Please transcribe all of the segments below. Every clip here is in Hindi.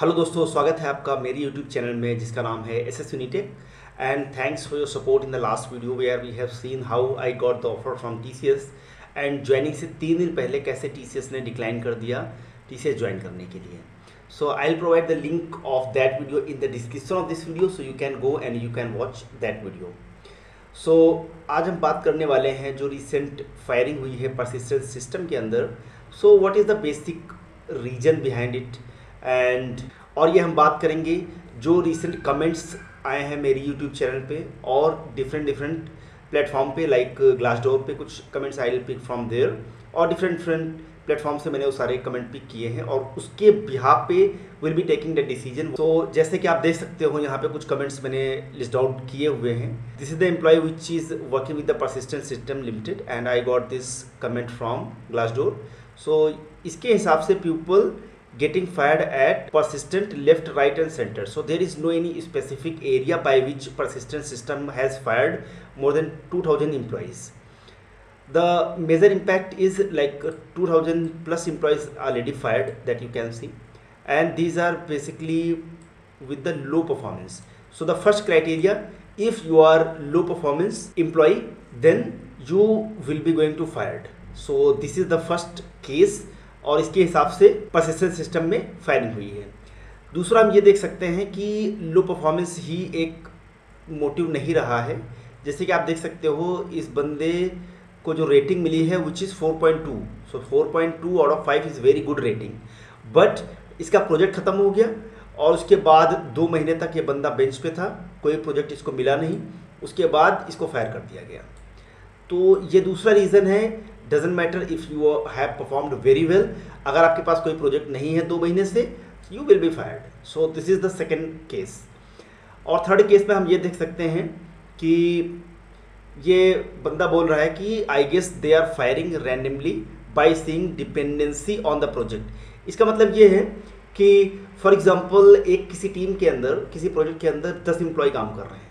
हेलो दोस्तों, स्वागत है आपका मेरी यूट्यूब चैनल में, जिसका नाम है S S Unitech and thanks for your support in the last video where we have seen how I got the offer from T C S and joining से तीन दिन पहले कैसे टी सी एस ने डिक्लाइन कर दिया टी सी एस ज्वाइन करने के लिए। So I provide the link of that video in the description of this video so you can go and you can watch that video so आज हम बात करने वाले हैं जो रिसेंट फायरिंग हुई है परसिस्टेंस सिस्टम के अंदर। So what is the basic reason behind it and और ये हम बात करेंगे जो रिसेंट कमेंट्स आए हैं मेरी यूट्यूब चैनल पे और डिफरेंट डिफरेंट प्लेटफॉर्म पे लाइक ग्लास डोर पे कुछ comments I pick from there और डिफरेंट डिफरेंट प्लेटफॉर्म से मैंने वो सारे कमेंट पिक किए हैं और उसके बिहार पे will be taking the decision तो जैसे कि आप देख सकते हो, यहाँ पे कुछ कमेंट्स मैंने लिस्ट आउट किए हुए हैं। This is the employ which is working with the persistent system limited and I got this comment from Glassdoor so इसके हिसाब से people getting fired at persistent left right and center. So there is no any specific area by which persistent system has fired more than 2000 employees. The major impact is like 2000 plus employees already fired that you can see. And these are basically with the low performance. So the first criteria if you are low performance employee then you will be going to fired. So this is the first case और इसके हिसाब से परसिस्टेंट सिस्टम में फायरिंग हुई है। दूसरा हम ये देख सकते हैं कि लो परफॉर्मेंस ही एक मोटिव नहीं रहा है। जैसे कि आप देख सकते हो, इस बंदे को जो रेटिंग मिली है which is 4.2 so 4.2 out of 5 is very good rating but इसका प्रोजेक्ट ख़त्म हो गया और उसके बाद दो महीने तक ये बंदा बेंच पे था, कोई प्रोजेक्ट इसको मिला नहीं। उसके बाद इसको फायर कर दिया गया। तो ये दूसरा रीज़न है doesn't matter if you have performed very well अगर आपके पास कोई प्रोजेक्ट नहीं है दो महीने से you will be fired so this is the second case और थर्ड केस में हम ये देख सकते हैं कि ये बंदा बोल रहा है कि I guess they are firing randomly by seeing dependency on the project इसका मतलब ये है कि फॉर एग्ज़ाम्पल एक किसी टीम के अंदर, किसी प्रोजेक्ट के अंदर दस एम्प्लॉय काम कर रहे हैं।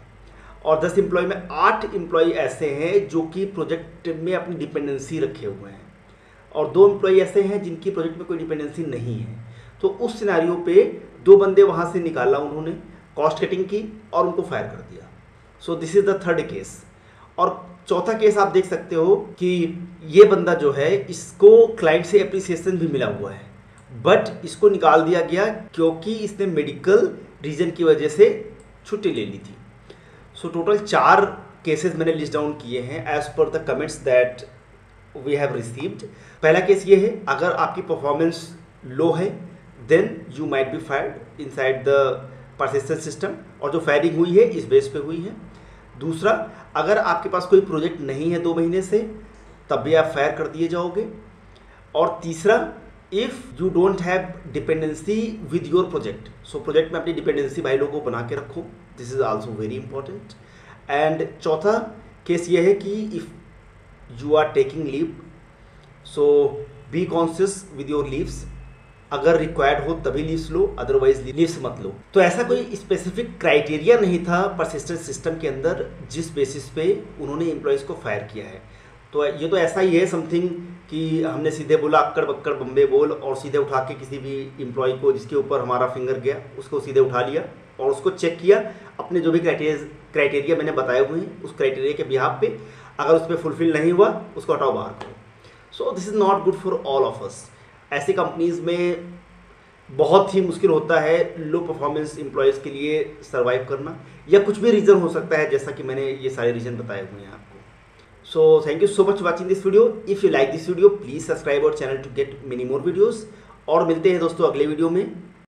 और दस एम्प्लॉय में आठ एम्प्लॉय ऐसे हैं जो कि प्रोजेक्ट में अपनी डिपेंडेंसी रखे हुए हैं। और दो एम्प्लॉय ऐसे हैं जिनकी प्रोजेक्ट में कोई डिपेंडेंसी नहीं है। तो उस सिनारियों पे दो बंदे वहाँ से निकाला उन्होंने कॉस्ट कटिंग की और उनको फायर कर दिया। So this is the third case और चौथा केस आप देख सकते हो कि ये बंदा जो है, इसको क्लाइंट से अप्रिसिएशन भी मिला हुआ है। बट इसको निकाल दिया गया क्योंकि इसने मेडिकल रीजन की वजह से छुट्टी ले ली थी। सो टोटल चार केसेस मैंने लिस्ट डाउन किए हैं as per the comments that we have received पहला केस ये है, अगर आपकी परफॉर्मेंस लो है then you might be fired inside the persistence system और जो फायरिंग हुई है, इस बेस पे हुई है। दूसरा, अगर आपके पास कोई प्रोजेक्ट नहीं है दो महीने से, तब भी आप फायर कर दिए जाओगे। और तीसरा if you don't have dependency with your project so project में अपनी डिपेंडेंसी लोगों को बना के रखो this is also very important and चौथा केस ये है कि if you are taking leave so be conscious with your leaves अगर रिक्वायर्ड हो तभी लीव्स लो अदरवाइज़ लीव्स मत लो। तो ऐसा कोई स्पेसिफिक क्राइटेरिया नहीं था परसिस्टेंट सिस्टम के अंदर, जिस बेसिस पे उन्होंने एम्प्लॉयज़ को फायर किया है। तो ये तो ऐसा ही है समथिंग कि हमने सीधे बोला, अक्कड़ बक्कड़, बम्बे बोल, और सीधे उठा के किसी भी इम्प्लॉय को जिसके ऊपर हमारा फिंगर गया, उसको सीधे उठा लिया और उसको चेक किया। अपने जो भी क्राइटेरिया क्राइटेरिया मैंने बताए हुए हैं, उस क्राइटेरिया के बिहार पे अगर उस पर फुलफिल नहीं हुआ, उसको हटाओ बाहर करो। So this is not good for all of us ऐसी कंपनीज़ में बहुत ही मुश्किल होता है लो परफॉर्मेंस एम्प्लॉयज़ के लिए सर्वाइव करना, या कुछ भी रीज़न हो सकता है, जैसा कि मैंने ये सारे रीज़न बताए हुए हैं आपको so thank you so much watching this video if you like this video please subscribe our channel to get many more videos और मिलते हैं दोस्तों अगले वीडियो में।